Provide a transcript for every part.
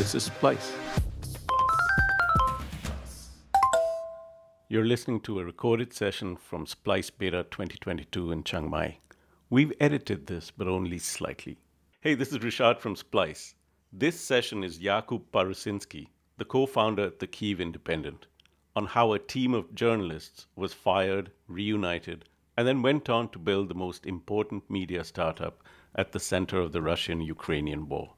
This is Splice. You're listening to a recorded session from Splice Beta 2022 in Chiang Mai. We've edited this, but only slightly. Hey, this is Rishad from Splice. This session is Jakub Parusinski, the co founder at the Kyiv Independent, on how a team of journalists was fired, reunited, and then went on to build the most important media startup at the center of the Russian Ukrainian war.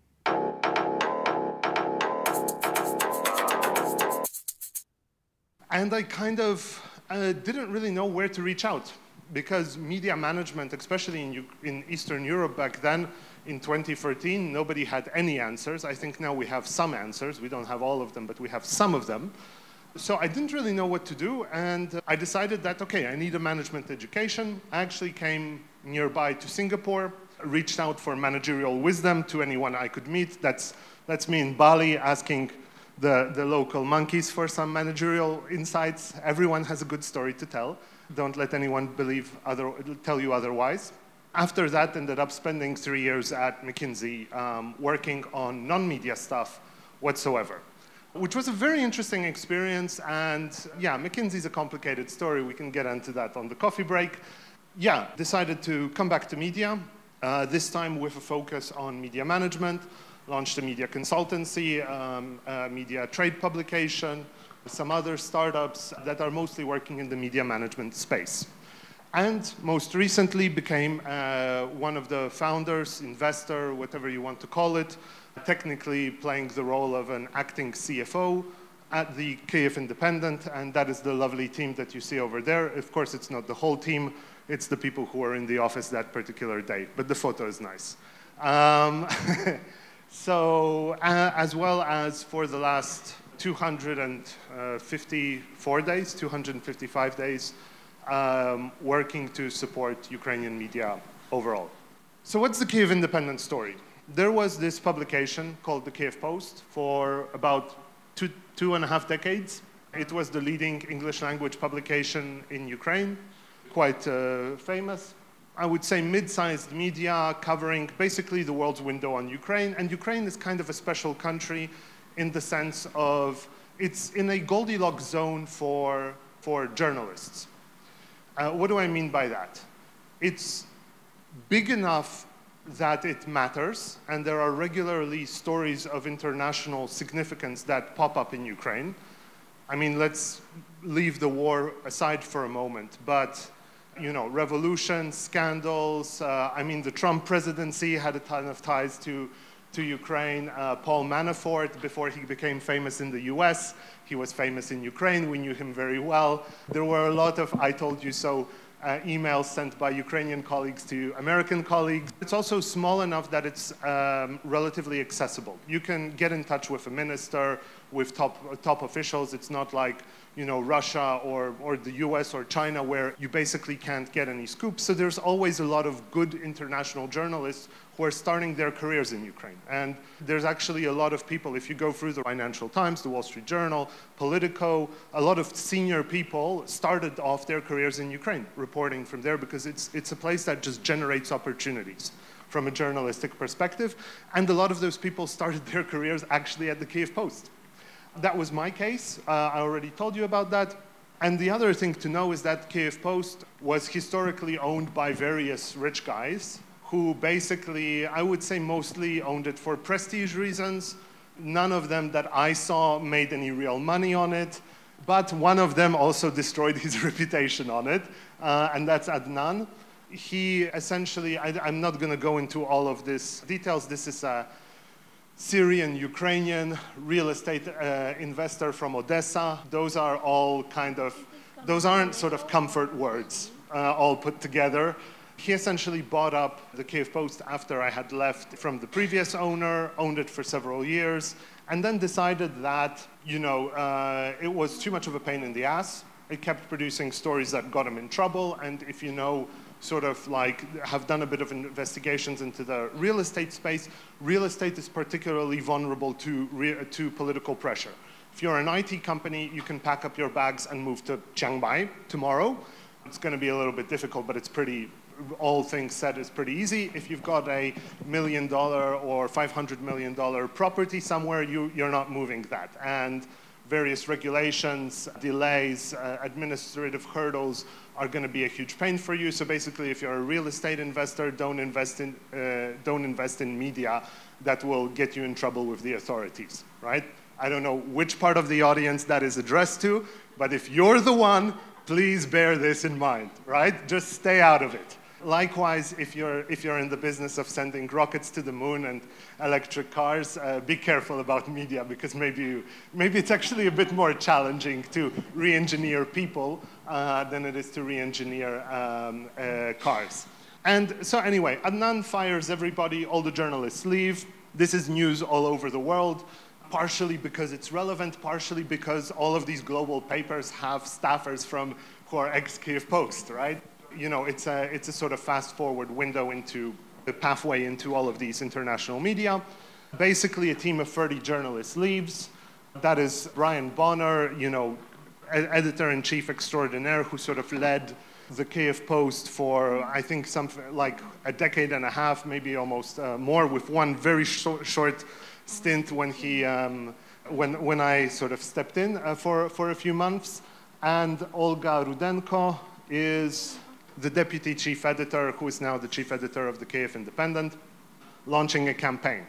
And I kind of uh, didn't really know where to reach out because media management, especially in, in Eastern Europe back then, in 2013, nobody had any answers. I think now we have some answers. We don't have all of them, but we have some of them. So I didn't really know what to do, and I decided that, okay, I need a management education. I actually came nearby to Singapore, reached out for managerial wisdom to anyone I could meet. That's, that's me in Bali asking the, the local monkeys for some managerial insights. Everyone has a good story to tell. Don't let anyone believe other, tell you otherwise. After that, ended up spending three years at McKinsey um, working on non-media stuff whatsoever, which was a very interesting experience. And yeah, McKinsey is a complicated story. We can get into that on the coffee break. Yeah, decided to come back to media, uh, this time with a focus on media management, launched a media consultancy, um, a media trade publication, some other startups that are mostly working in the media management space. And most recently became uh, one of the founders, investor, whatever you want to call it, technically playing the role of an acting CFO at the Kyiv Independent, and that is the lovely team that you see over there. Of course, it's not the whole team, it's the people who are in the office that particular day, but the photo is nice. Um, so, uh, as well as for the last 254 days, 255 days, um, working to support Ukrainian media overall. So what's the Kyiv Independent story? There was this publication called the Kyiv Post for about two, two and a half decades. It was the leading English language publication in Ukraine, quite uh, famous. I would say mid-sized media covering basically the world's window on Ukraine. And Ukraine is kind of a special country in the sense of it's in a Goldilocks zone for, for journalists. Uh, what do I mean by that? It's big enough that it matters, and there are regularly stories of international significance that pop up in Ukraine. I mean, let's leave the war aside for a moment, but you know, revolutions, scandals. Uh, I mean, the Trump presidency had a ton of ties to to Ukraine. Uh, Paul Manafort, before he became famous in the US, he was famous in Ukraine. We knew him very well. There were a lot of I told you so uh, emails sent by Ukrainian colleagues to American colleagues. It's also small enough that it's um, relatively accessible. You can get in touch with a minister, with top, top officials. It's not like you know, Russia or, or the US or China where you basically can't get any scoops. So there's always a lot of good international journalists who are starting their careers in Ukraine. And there's actually a lot of people, if you go through the Financial Times, the Wall Street Journal, Politico, a lot of senior people started off their careers in Ukraine, reporting from there because it's, it's a place that just generates opportunities from a journalistic perspective. And a lot of those people started their careers actually at the Kyiv Post. That was my case. Uh, I already told you about that. And the other thing to know is that Kyiv Post was historically owned by various rich guys who basically, I would say mostly owned it for prestige reasons. None of them that I saw made any real money on it. But one of them also destroyed his reputation on it, uh, and that's Adnan. He essentially, I, am not going to go into all of these details. This is a Syrian, Ukrainian real estate uh, investor from Odessa. Those are all kind of, those aren't sort of comfort words uh, all put together. He essentially bought up the Kyiv Post after I had left from the previous owner, owned it for several years, and then decided that, you know, uh, it was too much of a pain in the ass. It kept producing stories that got him in trouble, and if you know sort of like have done a bit of investigations into the real estate space, real estate is particularly vulnerable to, to political pressure. If you're an IT company, you can pack up your bags and move to Chiang Mai tomorrow. It's going to be a little bit difficult, but it's pretty all things said is pretty easy. If you've got a million dollar or 500 million dollar property somewhere, you, you're not moving that. And various regulations, delays, uh, administrative hurdles are going to be a huge pain for you. So basically, if you're a real estate investor, don't invest in, uh, don't invest in media that will get you in trouble with the authorities, right? I don't know which part of the audience that is addressed to, but if you're the one, please bear this in mind, right? Just stay out of it. Likewise, if you're, if you're in the business of sending rockets to the moon and electric cars, uh, be careful about media because maybe, you, maybe it's actually a bit more challenging to re-engineer people uh, than it is to re-engineer um, uh, cars. And so anyway, Adnan fires everybody, all the journalists leave. This is news all over the world partially because it's relevant, partially because all of these global papers have staffers from who are ex-Kyiv Post, right? You know, it's a, it's a sort of fast-forward window into the pathway into all of these international media. Basically, a team of 30 journalists leaves. That is Brian Bonner, you know, editor-in-chief extraordinaire who sort of led the Kyiv Post for, I think, something like a decade and a half, maybe almost uh, more, with one very short, short stint when, he, um, when, when I sort of stepped in uh, for, for a few months. And Olga Rudenko is the deputy chief editor, who is now the chief editor of the Kyiv Independent, launching a campaign.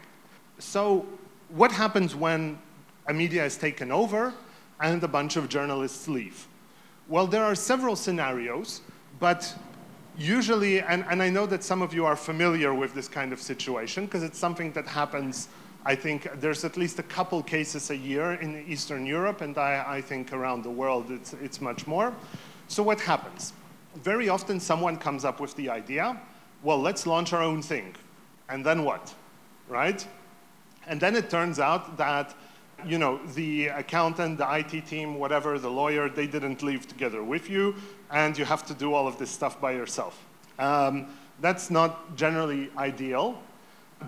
So, what happens when a media is taken over and a bunch of journalists leave? Well, there are several scenarios, but usually, and, and I know that some of you are familiar with this kind of situation because it's something that happens I think there's at least a couple cases a year in Eastern Europe, and I, I, think around the world it's, it's much more. So what happens? Very often someone comes up with the idea, well, let's launch our own thing. And then what, right? And then it turns out that you know, the accountant, the IT team, whatever, the lawyer, they didn't live together with you, and you have to do all of this stuff by yourself. Um, that's not generally ideal,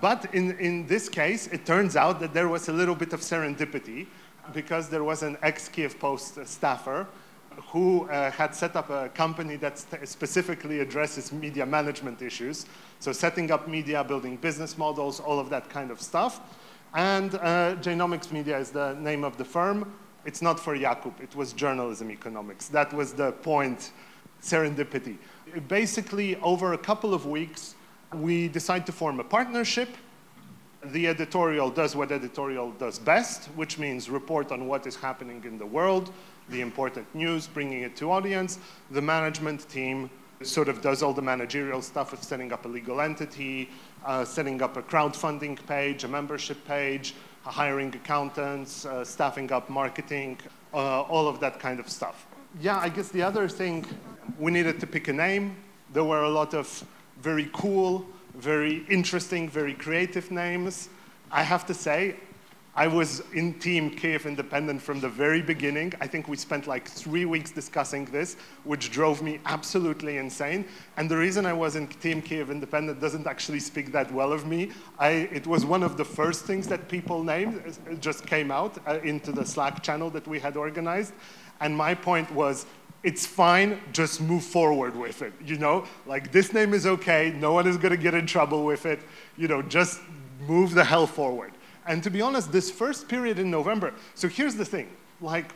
but in, in this case, it turns out that there was a little bit of serendipity because there was an ex-Kyiv Post staffer who uh, had set up a company that specifically addresses media management issues. So setting up media, building business models, all of that kind of stuff. And uh, Jnomics Media is the name of the firm. It's not for Jakub, it was journalism economics. That was the point, serendipity. Basically, over a couple of weeks, we decide to form a partnership. The editorial does what editorial does best, which means report on what is happening in the world, the important news, bringing it to audience. The management team sort of does all the managerial stuff of setting up a legal entity, uh, setting up a crowdfunding page, a membership page, hiring accountants, uh, staffing up marketing, uh, all of that kind of stuff. Yeah, I guess the other thing, we needed to pick a name. There were a lot of very cool, very interesting, very creative names. I have to say, I was in Team Kyiv Independent from the very beginning. I think we spent like three weeks discussing this, which drove me absolutely insane. And the reason I was in Team Kyiv Independent doesn't actually speak that well of me. I, it was one of the first things that people named, it just came out uh, into the Slack channel that we had organized. And my point was, it's fine, just move forward with it, you know? Like, this name is okay, no one is gonna get in trouble with it, you know, just move the hell forward. And to be honest, this first period in November, so here's the thing, like,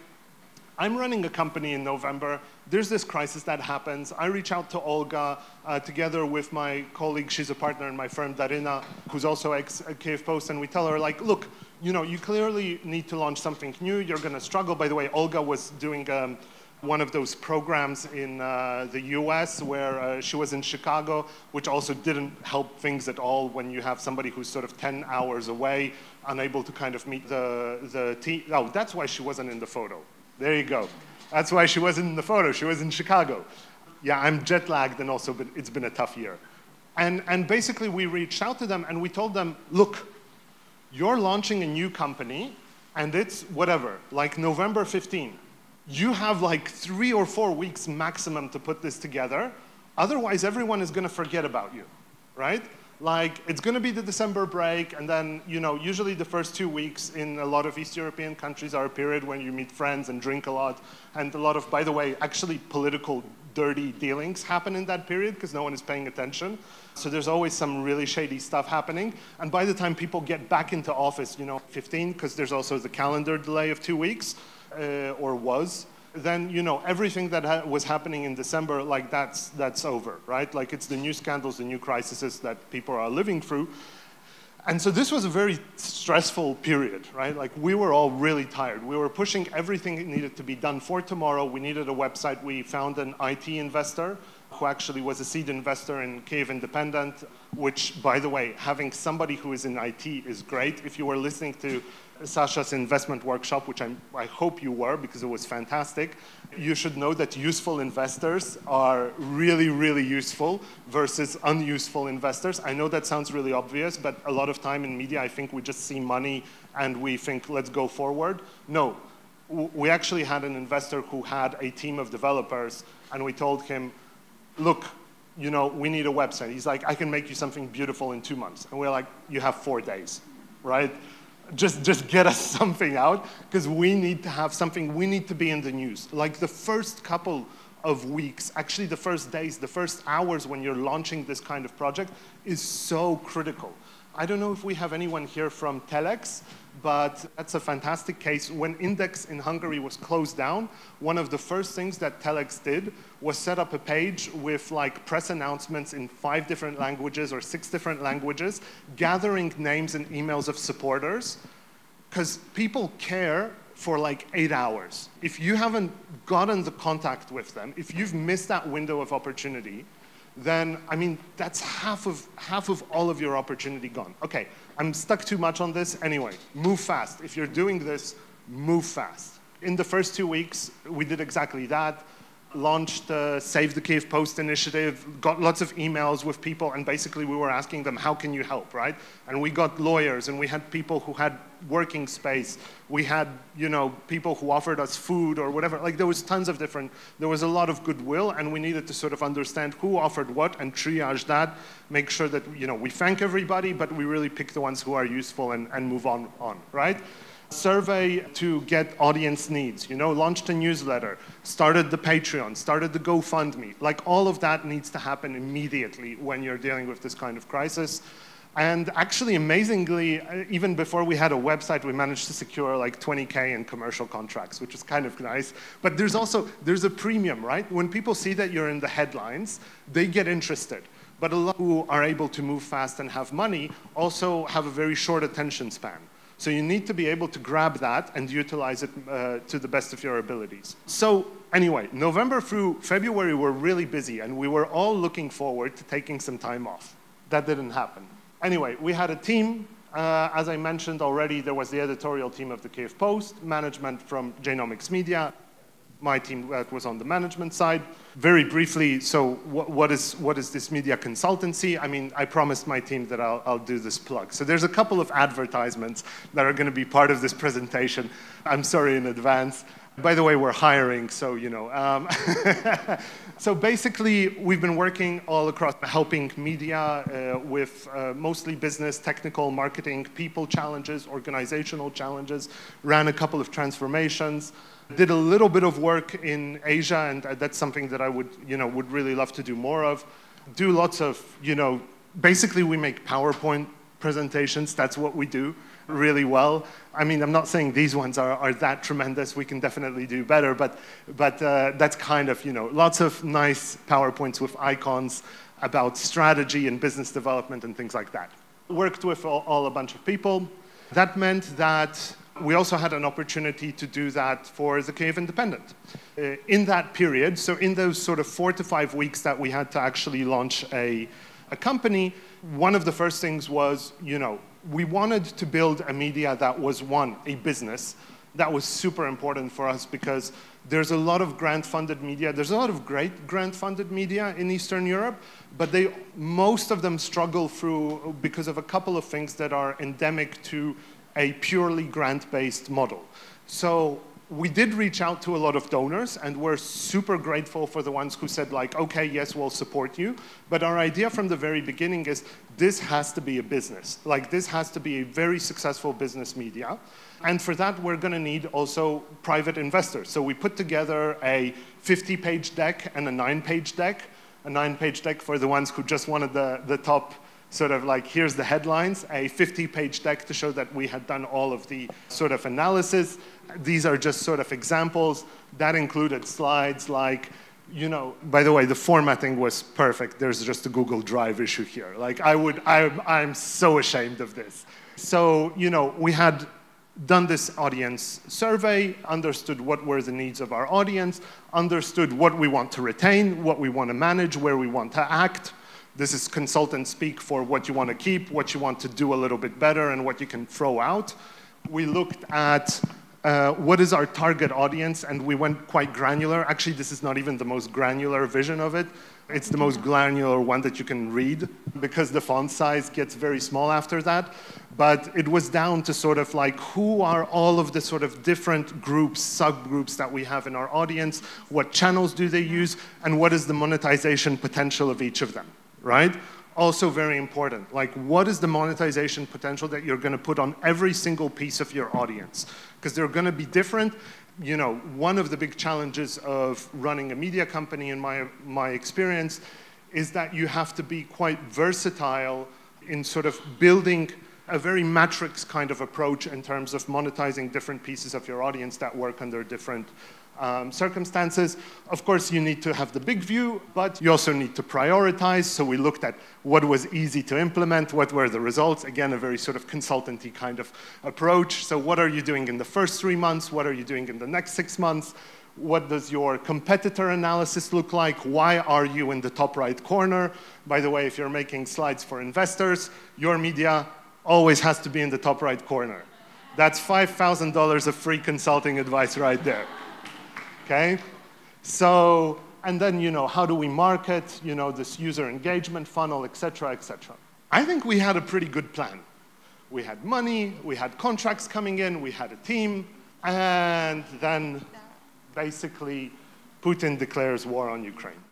I'm running a company in November. There's this crisis that happens. I reach out to Olga uh, together with my colleague. She's a partner in my firm, Darina, who's also ex Kyiv Post, and we tell her like, look, you know, you clearly need to launch something new. You're going to struggle. By the way, Olga was doing um, one of those programs in uh, the US where uh, she was in Chicago, which also didn't help things at all when you have somebody who's sort of 10 hours away, unable to kind of meet the, the team. Oh, that's why she wasn't in the photo. There you go. That's why she wasn't in the photo. She was in Chicago. Yeah, I'm jet lagged and also been, it's been a tough year. And, and basically we reached out to them and we told them, look, you're launching a new company and it's whatever, like November 15 you have like three or four weeks maximum to put this together. Otherwise, everyone is going to forget about you, right? Like, it's going to be the December break, and then, you know, usually the first two weeks in a lot of East European countries are a period when you meet friends and drink a lot, and a lot of, by the way, actually political dirty dealings happen in that period because no one is paying attention. So there's always some really shady stuff happening. And by the time people get back into office, you know, 15, because there's also the calendar delay of two weeks, uh, or was, then you know everything that ha was happening in December, like that's that's over, right? Like it's the new scandals, the new crises that people are living through. And so this was a very stressful period, right? Like we were all really tired. We were pushing everything that needed to be done for tomorrow. We needed a website. We found an IT investor who actually was a seed investor in Kyiv Independent, which, by the way, having somebody who is in IT is great. If you were listening to Sasha's investment workshop, which I'm, i hope you were because it was fantastic, you should know that useful investors are really, really useful versus unuseful investors. I know that sounds really obvious, but a lot of time in media, I think we just see money and we think, let's go forward. No, we actually had an investor who had a team of developers, and we told him, look, you know, we need a website. He's like, I can make you something beautiful in two months. And we're like, you have four days, right? Just, just get us something out because we need to have something, we need to be in the news. Like the first couple of weeks, actually the first days, the first hours when you're launching this kind of project is so critical. I don't know if we have anyone here from Telex, but that's a fantastic case. When Index in Hungary was closed down, one of the first things that Telex did was set up a page with like press announcements in five different languages or six different languages, gathering names and emails of supporters, because people care for like eight hours. If you haven't gotten the contact with them, if you've missed that window of opportunity, then I mean that's half of half of all of your opportunity gone. Okay, I'm stuck too much on this anyway. Move fast. If you're doing this, move fast. In the first two weeks, we did exactly that launched the Save the Kyiv Post initiative, got lots of emails with people, and basically we were asking them, how can you help, right? And we got lawyers, and we had people who had working space. We had, you know, people who offered us food or whatever. Like there was tons of different, there was a lot of goodwill, and we needed to sort of understand who offered what and triage that, make sure that, you know, we thank everybody, but we really pick the ones who are useful and, and move on, on, right? Survey to get audience needs, you know, launched a newsletter, started the Patreon, started the GoFundMe. Like all of that needs to happen immediately when you're dealing with this kind of crisis. And actually, amazingly, uh, even before we had a website, we managed to secure like 20K in commercial contracts, which is kind of nice. But there's also, there's a premium, right? When people see that you're in the headlines, they get interested. But a lot who are able to move fast and have money also have a very short attention span. So you need to be able to grab that and utilize it uh, to the best of your abilities. So anyway, November through February were really busy and we were all looking forward to taking some time off. That didn't happen. Anyway, we had a team. Uh, as I mentioned already, there was the editorial team of the Kyiv Post, management from Jnomics Media, my team that was on the management side. Very briefly, so what, what, is, what is this media consultancy? I mean, I promised my team that I'll, I'll do this plug. So there's a couple of advertisements that are going to be part of this presentation. I'm sorry in advance. By the way, we're hiring, so you know. Um, so basically, we've been working all across helping media uh, with uh, mostly business, technical, marketing, people challenges, organizational challenges, ran a couple of transformations, did a little bit of work in Asia, and that's something that I would, you know, would really love to do more of. Do lots of, you know, basically we make PowerPoint presentations. That's what we do really well. I mean, I'm not saying these ones are, are that tremendous. We can definitely do better, but, but uh, that's kind of, you know, lots of nice PowerPoints with icons about strategy and business development and things like that. Worked with all, all a bunch of people. That meant that we also had an opportunity to do that for the Kyiv Independent. Uh, in that period, so in those sort of four to five weeks that we had to actually launch a, a company, one of the first things was, you know, we wanted to build a media that was one, a business. That was super important for us because there's a lot of grant-funded media. There's a lot of great grant-funded media in Eastern Europe, but they, most of them struggle through because of a couple of things that are endemic to a purely grant-based model. So we did reach out to a lot of donors and we're super grateful for the ones who said like okay yes we'll support you. But our idea from the very beginning is this has to be a business. Like this has to be a very successful business media. And for that we're going to need also private investors. So we put together a 50 page deck and a 9 page deck a 9 page deck for the ones who just wanted the, the top sort of like here's the headlines, a 50 page deck to show that we had done all of the sort of analysis. These are just sort of examples. That included slides like, you know, by the way, the formatting was perfect. There's just a Google Drive issue here. Like I would, I'm, I'm so ashamed of this. So, you know, we had done this audience survey, understood what were the needs of our audience, understood what we want to retain, what we want to manage, where we want to act, this is consultant speak for what you want to keep, what you want to do a little bit better, and what you can throw out. We looked at uh, what is our target audience, and we went quite granular. Actually, this is not even the most granular vision of it. It's the most granular one that you can read because the font size gets very small after that. But it was down to sort of like who are all of the sort of different groups, subgroups that we have in our audience, what channels do they use, and what is the monetization potential of each of them right? Also very important. Like, what is the monetization potential that you're going to put on every single piece of your audience? Because they're going to be different. You know, one of the big challenges of running a media company, in my, my experience, is that you have to be quite versatile in sort of building a very matrix kind of approach in terms of monetizing different pieces of your audience that work under different um, circumstances. Of course, you need to have the big view, but you also need to prioritize. So we looked at what was easy to implement, what were the results. Again, a very sort of consultancy kind of approach. So what are you doing in the first three months? What are you doing in the next six months? What does your competitor analysis look like? Why are you in the top right corner? By the way, if you're making slides for investors, your media always has to be in the top right corner. That's $5,000 of free consulting advice right there okay? So, and then, you know, how do we market, you know, this user engagement funnel, et cetera, et cetera. I think we had a pretty good plan. We had money, we had contracts coming in, we had a team, and then basically Putin declares war on Ukraine.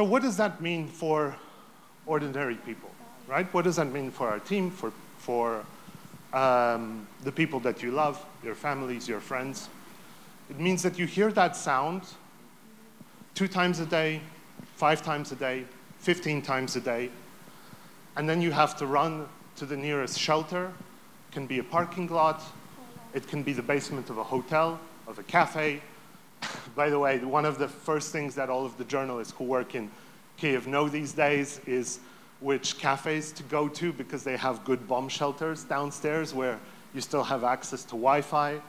So what does that mean for ordinary people, right? What does that mean for our team, for, for um, the people that you love, your families, your friends? It means that you hear that sound two times a day, five times a day, 15 times a day, and then you have to run to the nearest shelter. It can be a parking lot, it can be the basement of a hotel, of a cafe, by the way, one of the first things that all of the journalists who work in Kiev know these days is which cafes to go to because they have good bomb shelters downstairs where you still have access to Wi-Fi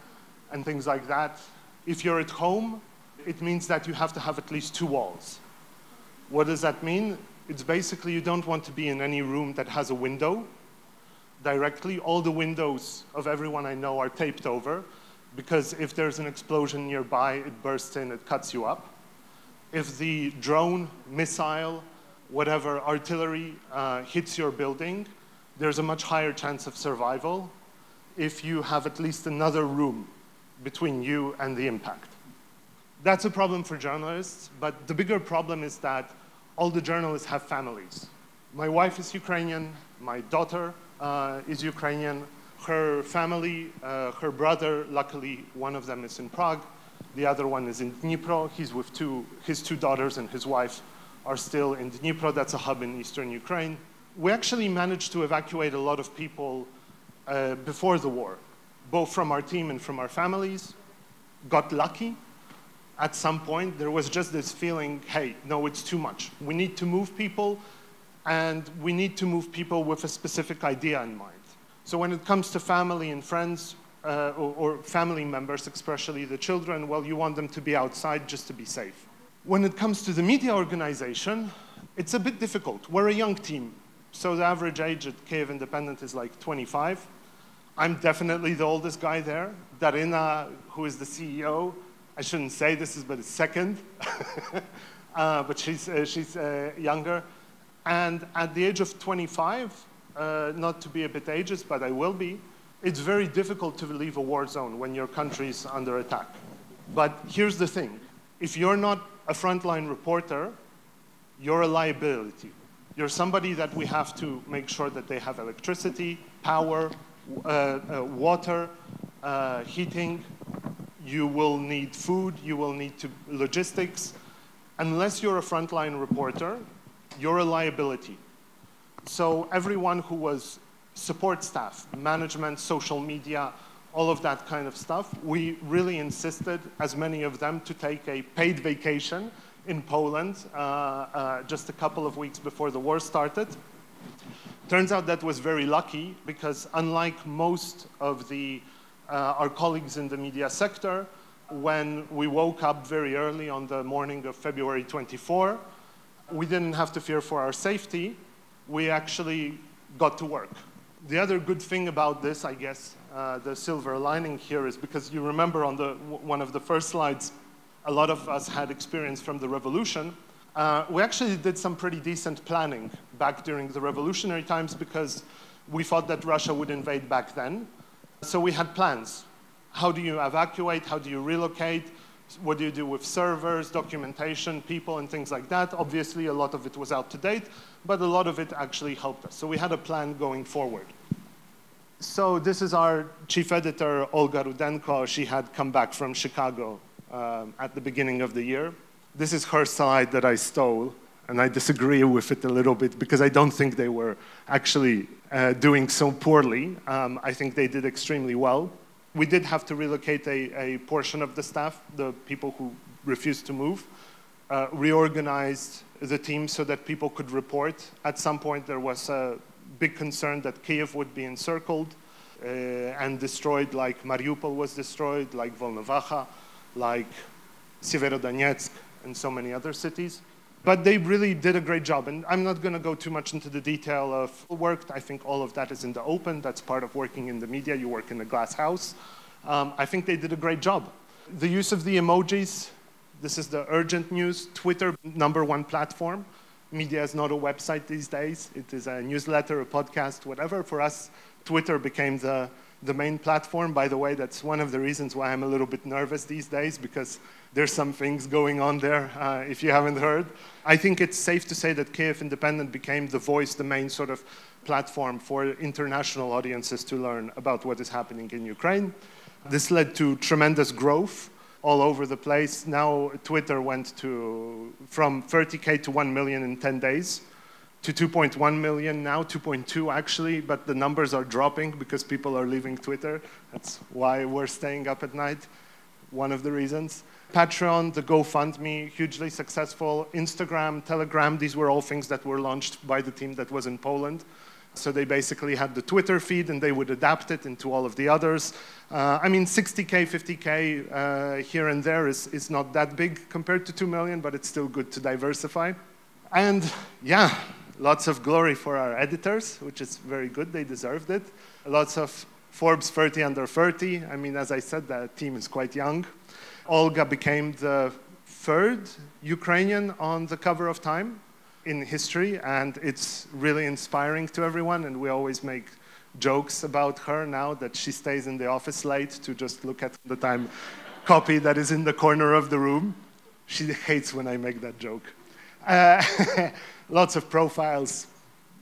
and things like that. If you're at home, it means that you have to have at least two walls. What does that mean? It's basically you don't want to be in any room that has a window directly. All the windows of everyone I know are taped over because if there's an explosion nearby, it bursts in, it cuts you up. If the drone, missile, whatever artillery uh, hits your building, there's a much higher chance of survival if you have at least another room between you and the impact. That's a problem for journalists, but the bigger problem is that all the journalists have families. My wife is Ukrainian, my daughter uh, is Ukrainian, her family, uh, her brother, luckily one of them is in Prague, the other one is in Dnipro. He's with two, his two daughters and his wife are still in Dnipro. That's a hub in eastern Ukraine. We actually managed to evacuate a lot of people uh, before the war, both from our team and from our families. Got lucky. At some point, there was just this feeling, hey, no, it's too much. We need to move people, and we need to move people with a specific idea in mind. So when it comes to family and friends, uh, or, or, family members, especially the children, well, you want them to be outside just to be safe. When it comes to the media organization, it's a bit difficult. We're a young team. So the average age at Kyiv Independent is like 25. I'm definitely the oldest guy there. Darina, who is the CEO, I shouldn't say this is, but it's second. uh, but she's, uh, she's uh, younger. And at the age of 25, uh, not to be a bit ageist, but I will be, it's very difficult to leave a war zone when your country is under attack. But here's the thing if you're not a frontline reporter, you're a liability. You're somebody that we have to make sure that they have electricity, power, uh, uh, water, uh, heating. You will need food, you will need to, logistics. Unless you're a frontline reporter, you're a liability. So everyone who was support staff, management, social media, all of that kind of stuff, we really insisted, as many of them, to take a paid vacation in Poland uh, uh, just a couple of weeks before the war started. Turns out that was very lucky because unlike most of the, uh, our colleagues in the media sector, when we woke up very early on the morning of February 24, we didn't have to fear for our safety. We actually got to work. The other good thing about this, I guess, uh, the silver lining here is because you remember on the, one of the first slides, a lot of us had experience from the revolution. Uh, we actually did some pretty decent planning back during the revolutionary times because we thought that Russia would invade back then. So we had plans. How do you evacuate? How do you relocate? What do you do with servers, documentation, people, and things like that? Obviously, a lot of it was out to date, but a lot of it actually helped us. So we had a plan going forward. So this is our chief editor, Olga Rudenko. She had come back from Chicago um, at the beginning of the year. This is her slide that I stole, and I disagree with it a little bit because I don't think they were actually uh, doing so poorly. Um, I think they did extremely well. We did have to relocate a, a portion of the staff, the people who refused to move, uh, reorganized the team so that people could report. At some point, there was a big concern that Kiev would be encircled uh, and destroyed, like Mariupol was destroyed, like Volnovakha like Severodonetsk and so many other cities. But they really did a great job. And I'm not going to go too much into the detail of work. I think all of that is in the open. That's part of working in the media. You work in a glass house. Um, I think they did a great job. The use of the emojis, this is the urgent news. Twitter, number one platform. Media is not a website these days. It is a newsletter, a podcast, whatever. For us, Twitter became the, the main platform. By the way, that's one of the reasons why I'm a little bit nervous these days because there's some things going on there, uh, if you haven't heard. I think it's safe to say that Kyiv Independent became the voice, the main sort of platform for international audiences to learn about what is happening in Ukraine. This led to tremendous growth all over the place. Now Twitter went to from 30k to 1 million in 10 days to 2.1 million now, 2.2 actually, but the numbers are dropping because people are leaving Twitter. That's why we're staying up at night, one of the reasons. Patreon, the GoFundMe, hugely successful. Instagram, Telegram, these were all things that were launched by the team that was in Poland. So they basically had the Twitter feed and they would adapt it into all of the others. Uh, I mean, 60K, 50K uh, here and there is, is not that big compared to 2 million, but it's still good to diversify. And yeah, Lots of glory for our editors, which is very good. They deserved it. Lots of Forbes 30 under 30. I mean, as I said, the team is quite young. Olga became the third Ukrainian on the cover of Time in history, and it's really inspiring to everyone. And we always make jokes about her now that she stays in the office late to just look at the Time copy that is in the corner of the room. She hates when I make that joke. Uh, lots of profiles,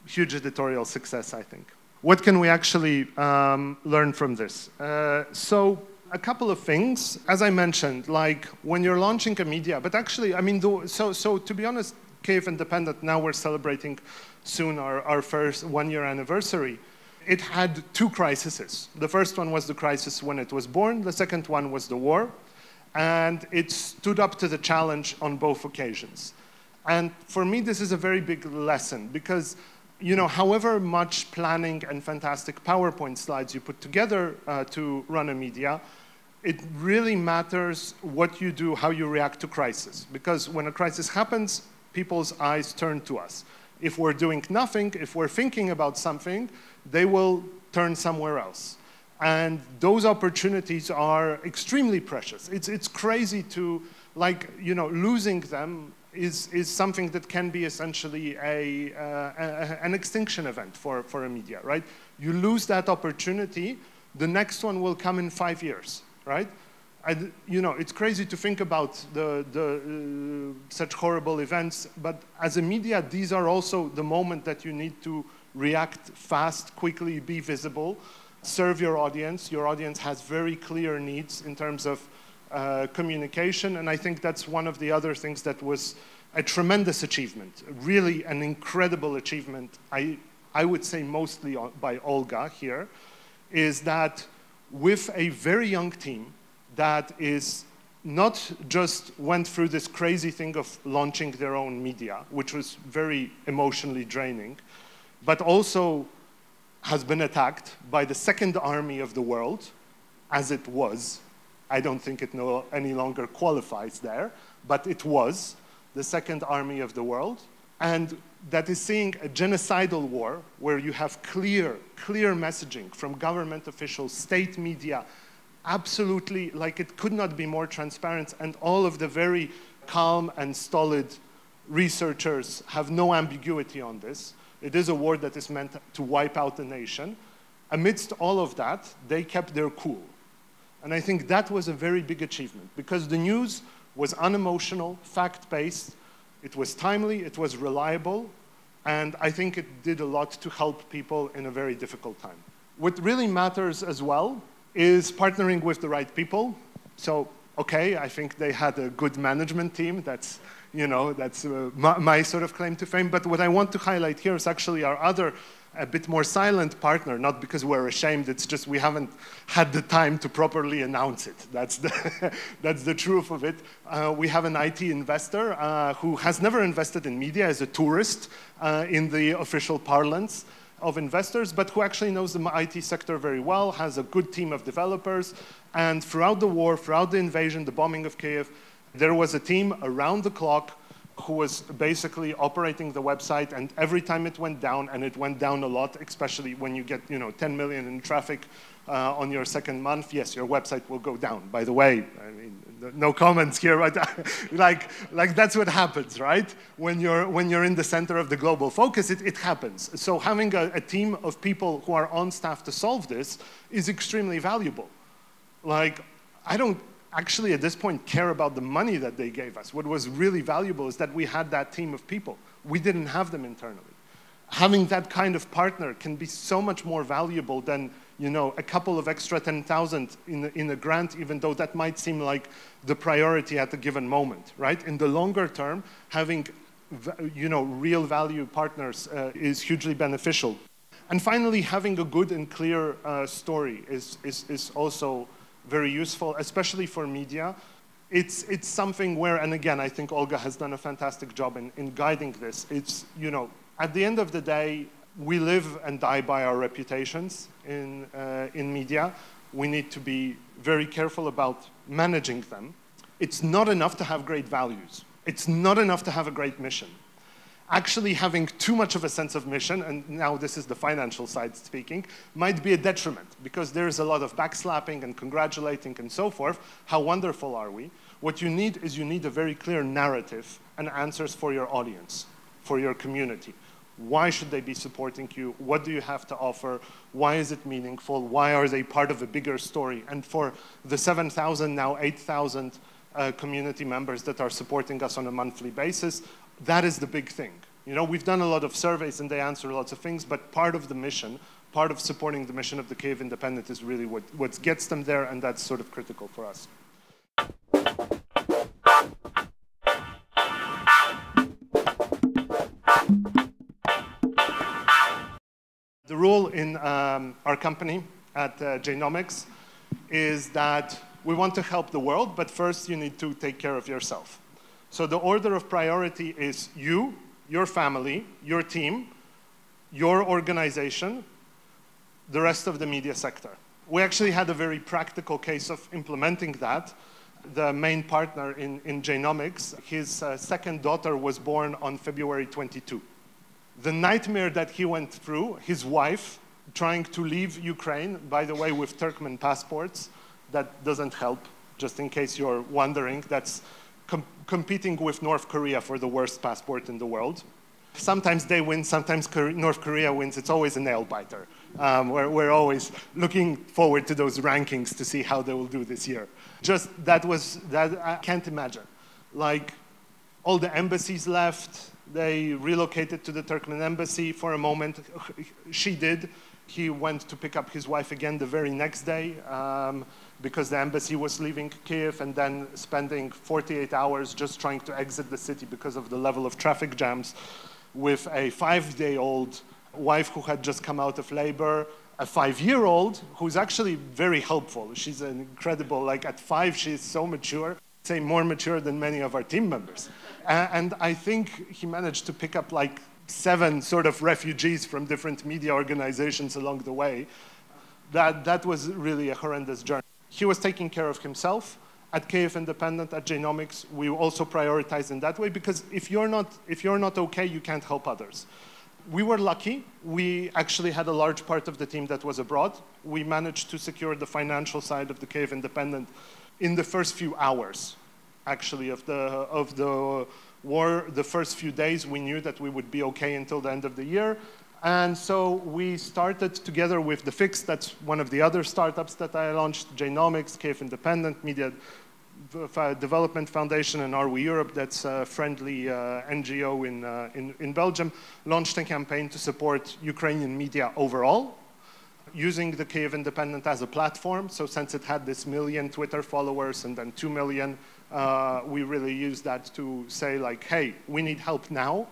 huge editorial success, I think. What can we actually um, learn from this? Uh, so a couple of things, as I mentioned, like when you're launching a media, but actually, I mean, the, so, so to be honest, Kyiv Independent, now we're celebrating soon our, our first one year anniversary. It had two crises. The first one was the crisis when it was born, the second one was the war, and it stood up to the challenge on both occasions. And for me, this is a very big lesson because, you know, however much planning and fantastic PowerPoint slides you put together uh, to run a media, it really matters what you do, how you react to crisis. Because when a crisis happens, people's eyes turn to us. If we're doing nothing, if we're thinking about something, they will turn somewhere else. And those opportunities are extremely precious. It's, it's crazy to, like, you know, losing them is, is something that can be essentially a, uh, a, an extinction event for, for a media, right? You lose that opportunity, the next one will come in five years, right? I, you know, it's crazy to think about the, the, uh, such horrible events, but as a media, these are also the moment that you need to react fast, quickly, be visible, serve your audience. Your audience has very clear needs in terms of uh, communication, and I think that's one of the other things that was a tremendous achievement, really an incredible achievement, I, I would say mostly by Olga here, is that with a very young team that is not just went through this crazy thing of launching their own media, which was very emotionally draining, but also has been attacked by the second army of the world, as it was I don't think it no, any longer qualifies there, but it was the second army of the world. And that is seeing a genocidal war where you have clear, clear messaging from government officials, state media, absolutely like it could not be more transparent, and all of the very calm and stolid researchers have no ambiguity on this. It is a war that is meant to wipe out the nation. Amidst all of that, they kept their cool. And I think that was a very big achievement because the news was unemotional, fact based, it was timely, it was reliable, and I think it did a lot to help people in a very difficult time. What really matters as well is partnering with the right people. So, okay, I think they had a good management team. That's, you know, that's uh, my, my sort of claim to fame. But what I want to highlight here is actually our other a bit more silent partner, not because we're ashamed, it's just we haven't had the time to properly announce it. That's the, that's the truth of it. Uh, we have an IT investor uh, who has never invested in media as a tourist uh, in the official parlance of investors, but who actually knows the IT sector very well, has a good team of developers, and throughout the war, throughout the invasion, the bombing of Kiev, there was a team around the clock who was basically operating the website and every time it went down and it went down a lot especially when you get you know 10 million in traffic uh, on your second month yes your website will go down. By the way i mean no comments here but like like that's what happens right? When you're when you're in the center of the global focus it, it happens. So having a, a team of people who are on staff to solve this is extremely valuable. Like i don't actually at this point care about the money that they gave us. What was really valuable is that we had that team of people. We didn't have them internally. Having that kind of partner can be so much more valuable than you know, a couple of extra 10,000 in, in a grant, even though that might seem like the priority at a given moment, right? In the longer term, having you know, real value partners uh, is hugely beneficial. And finally, having a good and clear uh, story is, is, is also very useful, especially for media. It's, it's something where, and again, I think Olga has done a fantastic job in, in guiding this. It's, you know, at the end of the day, we live and die by our reputations in, uh, in media. We need to be very careful about managing them. It's not enough to have great values. It's not enough to have a great mission actually having too much of a sense of mission, and now this is the financial side speaking, might be a detriment because there's a lot of backslapping and congratulating and so forth. How wonderful are we? What you need is you need a very clear narrative and answers for your audience, for your community. Why should they be supporting you? What do you have to offer? Why is it meaningful? Why are they part of a bigger story? And for the 7,000, now 8,000 uh, community members that are supporting us on a monthly basis, that is the big thing. You know, we've done a lot of surveys and they answer lots of things, but part of the mission, part of supporting the mission of the Kyiv Independent is really what, what gets them there, and that's sort of critical for us. The rule in um, our company at uh, Jnomics is that we want to help the world, but first you need to take care of yourself. So the order of priority is you, your family, your team, your organization, the rest of the media sector. We actually had a very practical case of implementing that. The main partner in, in Jnomics, his uh, second daughter was born on February 22. the nightmare that he went through, his wife trying to leave Ukraine, by the way, with Turkmen passports, that doesn't help, just in case you're wondering. That's com competing with North Korea for the worst passport in the world. Sometimes they win, sometimes North Korea wins. It's always a nail biter. Um, we're, we're always looking forward to those rankings to see how they will do this year. Just that was, that I can't imagine. Like, all the embassies left, they relocated to the Turkmen embassy for a moment. She did. He went to pick up his wife again the very next day um, because the embassy was leaving Kiev and then spending 48 hours just trying to exit the city because of the level of traffic jams with a five-day-old wife who had just come out of labor, a five-year-old who's actually very helpful. She's an incredible, like at five, she's so mature, say more mature than many of our team members. and I think he managed to pick up like seven sort of refugees from different media organizations along the way. That, that was really a horrendous journey. He was taking care of himself. At Kyiv Independent, at Jnomics, we also prioritize in that way because if you're not, if you're not okay, you can't help others. We were lucky. We actually had a large part of the team that was abroad. We managed to secure the financial side of the Kyiv Independent in the first few hours, actually, of the, of the war. The first few days, we knew that we would be okay until the end of the year. And so we started together with The Fix, that's one of the other startups that I launched, Jnomics, Kyiv Independent, Media Development Foundation, and Are We Europe, that's a friendly uh, NGO in, uh, in, in Belgium, launched a campaign to support Ukrainian media overall, using the Kyiv Independent as a platform. So since it had this million Twitter followers and then two million, uh, we really used that to say like, hey, we need help now.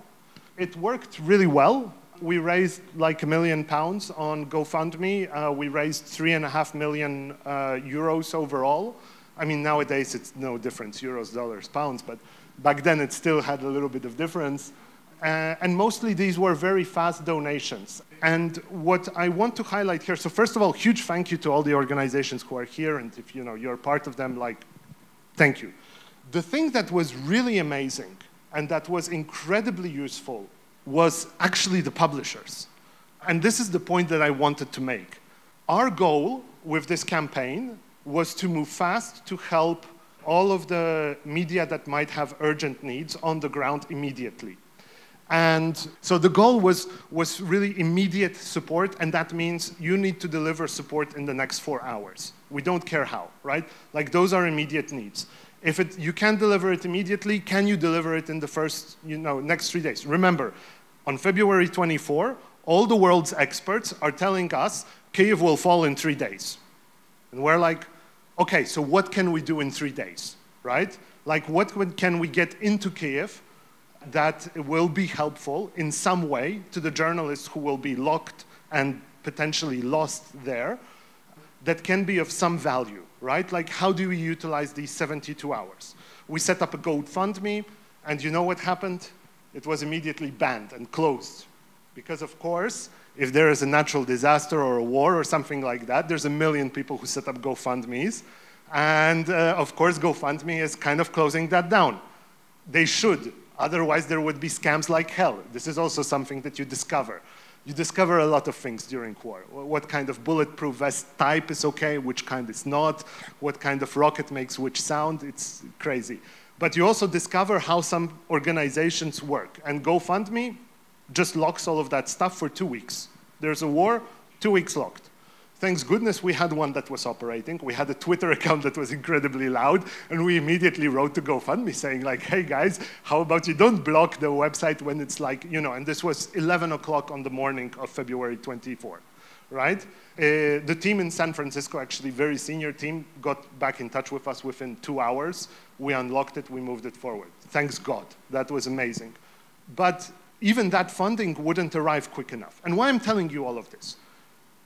It worked really well we raised like a million pounds on GoFundMe. Uh, we raised three and a half million uh, euros overall. I mean, nowadays it's no difference, euros, dollars, pounds, but back then it still had a little bit of difference. Uh, and mostly these were very fast donations. And what I want to highlight here, so first of all, huge thank you to all the organizations who are here, and if you know you're part of them, like, thank you. The thing that was really amazing and that was incredibly useful was actually the publishers. And this is the point that I wanted to make. Our goal with this campaign was to move fast to help all of the media that might have urgent needs on the ground immediately. And so the goal was, was really immediate support, and that means you need to deliver support in the next four hours. We don't care how, right? Like those are immediate needs. If it, you can deliver it immediately, can you deliver it in the first, you know, next three days? Remember, on February 24, all the world's experts are telling us Kyiv will fall in three days. And we're like, okay, so what can we do in three days, right? Like, what can we get into Kyiv that will be helpful in some way to the journalists who will be locked and potentially lost there that can be of some value, right? Like, how do we utilize these 72 hours? We set up a GoFundMe, and you know what happened? It was immediately banned and closed. Because, of course, if there is a natural disaster or a war or something like that, there's a million people who set up GoFundMe's. And, uh, of course, GoFundMe is kind of closing that down. They should. Otherwise, there would be scams like hell. This is also something that you discover. You discover a lot of things during war. What kind of bulletproof vest type is okay, which kind is not, what kind of rocket makes which sound. It's crazy. But you also discover how some organizations work. And GoFundMe just locks all of that stuff for two weeks. There's a war, two weeks locked. Thanks goodness we had one that was operating. We had a Twitter account that was incredibly loud, and we immediately wrote to GoFundMe saying like, hey guys, how about you don't block the website when it's like, you know, and this was 11 o'clock on the morning of February 24 right? Uh, the team in San Francisco, actually very senior team, got back in touch with us within two hours. We unlocked it, we moved it forward. Thanks God, that was amazing. But even that funding wouldn't arrive quick enough. And why I'm telling you all of this?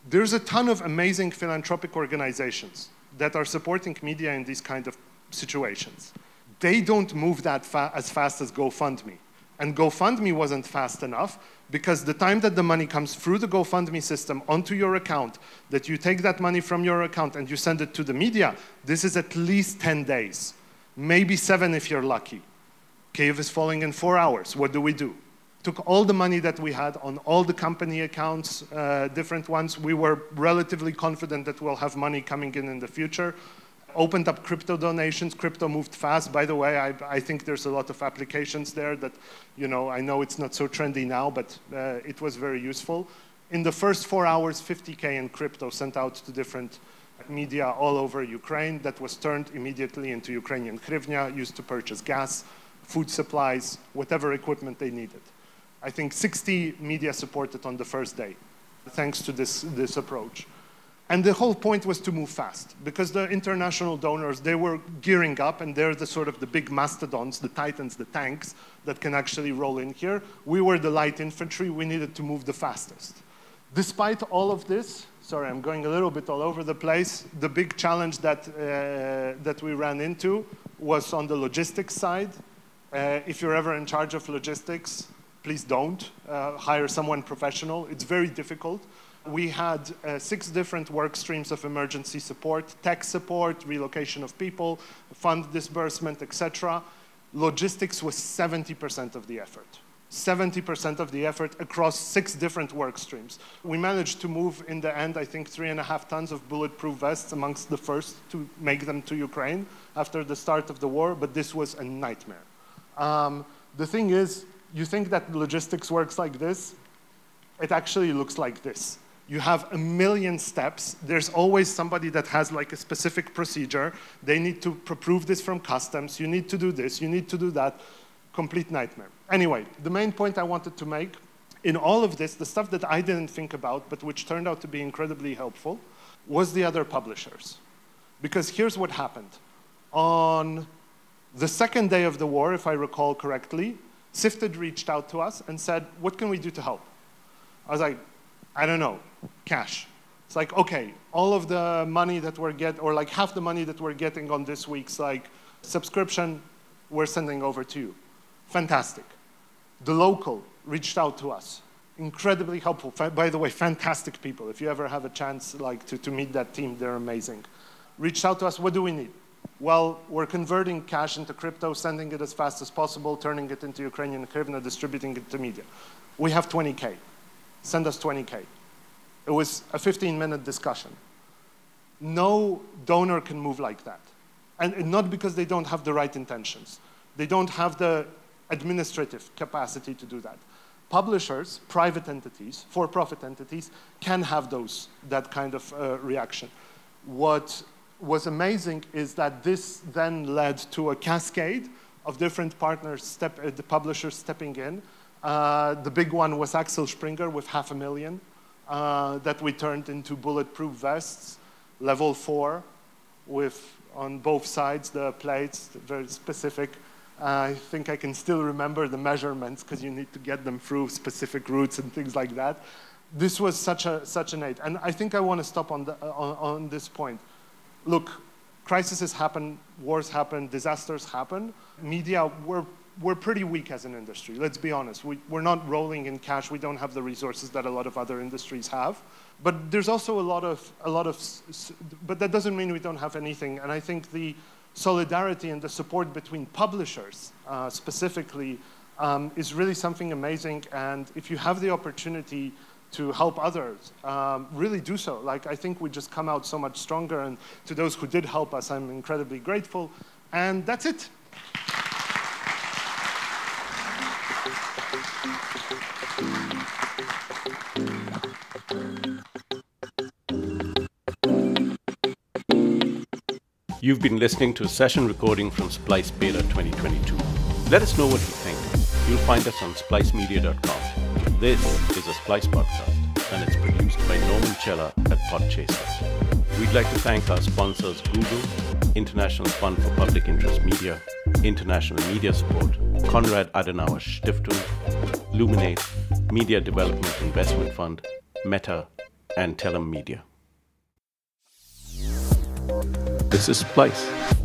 There's a ton of amazing philanthropic organizations that are supporting media in these kind of situations. They don't move that fa as fast as GoFundMe. And GoFundMe wasn't fast enough because the time that the money comes through the GoFundMe system onto your account, that you take that money from your account and you send it to the media, this is at least 10 days, maybe seven if you're lucky. Kyiv is falling in four hours. What do we do? took all the money that we had on all the company accounts, uh, different ones. We were relatively confident that we'll have money coming in in the future. Opened up crypto donations. Crypto moved fast. By the way, I, I think there's a lot of applications there that, you know, I know it's not so trendy now, but uh, it was very useful. In the first four hours, 50K in crypto sent out to different media all over Ukraine that was turned immediately into Ukrainian hryvnia, used to purchase gas, food supplies, whatever equipment they needed. I think 60 media supported on the first day, thanks to this, this approach. And the whole point was to move fast because the international donors, they were gearing up and they're the sort of the big mastodons, the titans, the tanks that can actually roll in here. We were the light infantry, we needed to move the fastest. Despite all of this, sorry, I'm going a little bit all over the place, the big challenge that, uh, that we ran into was on the logistics side. Uh, if you're ever in charge of logistics, please don't uh, hire someone professional. It's very difficult. We had uh, six different work streams of emergency support, tech support, relocation of people, fund disbursement, etc. Logistics was 70% of the effort. 70% of the effort across six different work streams. We managed to move, in the end, I think, three and a half tons of bulletproof vests amongst the first to make them to Ukraine after the start of the war, but this was a nightmare. Um, the thing is, you think that logistics works like this, it actually looks like this. You have a million steps. There's always somebody that has like a specific procedure. They need to prove this from customs. You need to do this. You need to do that. Complete nightmare. Anyway, the main point I wanted to make in all of this, the stuff that I didn't think about, but which turned out to be incredibly helpful, was the other publishers. Because here's what happened. On the second day of the war, if I recall correctly, Sifted reached out to us and said, what can we do to help? I was like, I don't know, cash. It's like, okay, all of the money that we're getting, or like half the money that we're getting on this week's like subscription, we're sending over to you. Fantastic. The local reached out to us. Incredibly helpful. By the way, fantastic people. If you ever have a chance like to, to meet that team, they're amazing. Reached out to us, what do we need? well, we're converting cash into crypto, sending it as fast as possible, turning it into Ukrainian hryvnia, distributing it to media. We have 20K. Send us 20K. It was a 15-minute discussion. No donor can move like that. And not because they don't have the right intentions. They don't have the administrative capacity to do that. Publishers, private entities, for-profit entities, can have those, that kind of uh, reaction. What was amazing is that this then led to a cascade of different partners, step, uh, the publishers stepping in. Uh, the big one was Axel Springer with half a million uh, that we turned into bulletproof vests, level four, with on both sides the plates, very specific. I think I can still remember the measurements because you need to get them through specific routes and things like that. This was such, a, such an aid. And I think I want to stop on, the, on, on this point look, crises happen, wars happen, disasters happen. Media, we're, we're pretty weak as an industry, let's be honest. We, we're not rolling in cash. We don't have the resources that a lot of other industries have. But there's also a lot of, a lot of, but that doesn't mean we don't have anything. And I think the solidarity and the support between publishers uh, specifically um, is really something amazing. And if you have the opportunity to help others, um, really do so. Like, I think we just come out so much stronger, and to those who did help us, I'm incredibly grateful. And that's it. You've been listening to a session recording from Splice Beta 2022. Let us know what you think. You'll find us on splicemedia.com. This is a Splice podcast, and it's produced by Norman Chella at Podchaser. We'd like to thank our sponsors Google, International Fund for Public Interest Media, International Media Support, Konrad Adenauer Stiftung, Luminate, Media Development Investment Fund, Meta, and Telem Media. This is Splice.